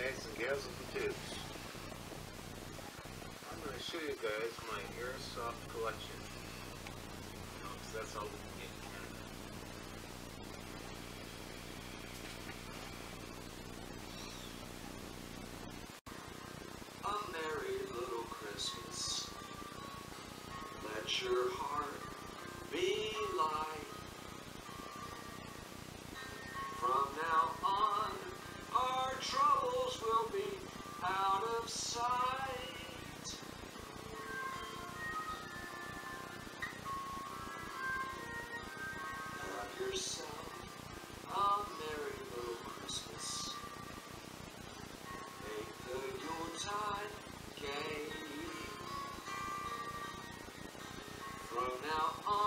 has the tubes. I'm going to show you guys my airsoft collection. You know, 'cause that's all we can get in Canada. A merry little Christmas. Let your heart out of sight. Have yourself a merry little Christmas. Make the Yuletide gay. From now on.